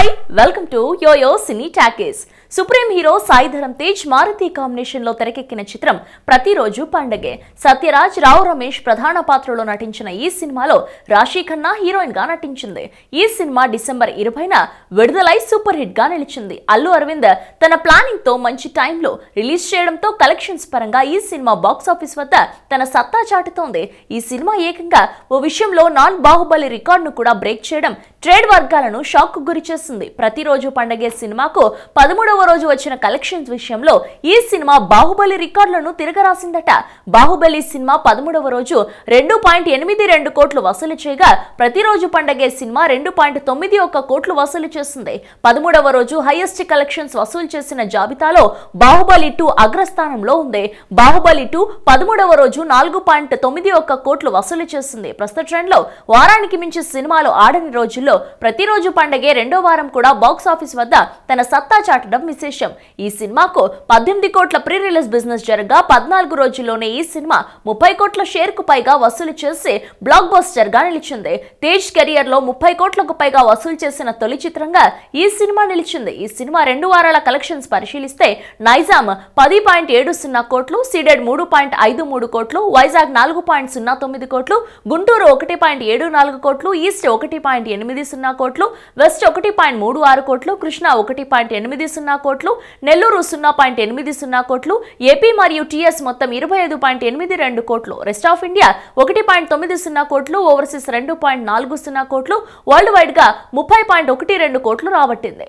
Hi welcome to YoYo Cine Talkies supreme hero Sai Dharam Tej Maruthi కాంబినేషన్లో తెరకెక్కిన చిత్రం ప్రతిరోజు పండగే. సత్యరాజ్ రావు రమేష్ ప్రధాన పాత్రలో నటించిన ఈ సినిమాలో రాశీ ఖన్నా హీరోయిన్గా నటించింది. ఈ సినిమా డిసెంబర్ ఇరవైన విడుదలై సూపర్ హిట్గా నిలిచింది. అల్లు అరవింద్ తన ప్లానింగ్తో మంచి టైంలో రిలీజ్ చేయడంతో కలెక్షన్స్ పరంగా ఈ సినిమా బాక్స్ ఆఫీస్ వద్ద తన సత్తా చాటుతోంది. ఈ సినిమా ఏకంగా ఓ విషయంలో నాన్ బాహుబలి రికార్డును కూడా బ్రేక్ చేయడం ట్రేడ్ వర్గాలను షాక్ గురి చేసింది. ప్రతిరోజు పండగే సినిమాకు పదమూడవ రోజు వచ్చిన కలెక్షన్స్ విషయంలో ఈ సినిమా బాహుబలి రికార్డులను తిరగరాసిందట. బాహుబలి సినిమా పదమూడవ రోజు రెండు పాయింట్ ఎనిమిది రెండు కోట్లు వసూలు చేయగా ప్రతిరోజు పండగే సినిమా రెండు పాయింట్ తొమ్మిది ఒక్క కోట్లు వసూలు చేసింది పదమూడవ రోజు హైయెస్ట్ కలెక్షన్స్ వసూలు చేసిన జాబితాలో బాహుబలి టూ అగ్రస్థానంలో ఉంది. బాహుబలి టూ పదమూడవ రోజు నాలుగు పాయింట్ తొమ్మిది ఒక్క కోట్లు వసూలు చేసింది ప్రస్తుత ట్రెండ్లో వారానికి మించి సినిమాలు ఆడని రోజుల్లో ప్రతిరోజు పండగే రెండో వారం కూడా బాక్స్ ఆఫీస్ వద్ద తన సత్తా చాటడం విశేషం. ఈ సినిమాకు పద్దెనిమిది కోట్ల ప్రీ రిలీజ్ బిజినెస్ జరగా పద్నాలుగు రోజుల్లోనే ఈ సినిమా ముప్పై కోట్ల షేర్కు పైగా వసూలు చేసి బ్లాక్ బస్టర్గా నిలిచింది. తేజ్ కెరియర్లో ముప్పై కోట్లకు పైగా వసూలు చేసిన తొలి చిత్రంగా ఈ సినిమా నిలిచింది. ఈ సినిమా రెండు వారాల కలెక్షన్స్ పరిశీలిస్తే నైజామ్ పది పాయింట్ ఏడు సున్నా కోట్లు సీడెడ్ మూడు పాయింట్ ఐదు మూడు కోట్లు వైజాగ్ నాలుగు పాయింట్ సున్నా తొమ్మిది కోట్లు గుంటూరు ఒకటి పాయింట్ ఏడు నాలుగు కోట్లు ఈస్ట్ ఒకటి పాయింట్ ఎనిమిది సున్నా కోట్లు వెస్ట్ ఒకటి పాయింట్ మూడు ఆరు కోట్లు కృష్ణా ఒకటి పాయింట్ ఎనిమిది సున్నా కోట్లు నెల్లూరు సున్నా పాయింట్ ఎనిమిది సున్నా కోట్లు ఏపీ మరియు టీఎస్ మొత్తం ఇరవై ఐదు పాయింట్ ఎనిమిది రెండు కోట్లు రెస్ట్ ఆఫ్ ఇండియా ఒకటి పాయింట్ తొమ్మిది సున్నా కోట్లు ఓవర్సీస్ రెండు పాయింట్ నాలుగు సున్నా కోట్లు వరల్డ్ వైడ్గా ముప్పై పాయింట్ ఒకటి రెండు కోట్లు రాబట్టింది.